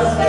Yes.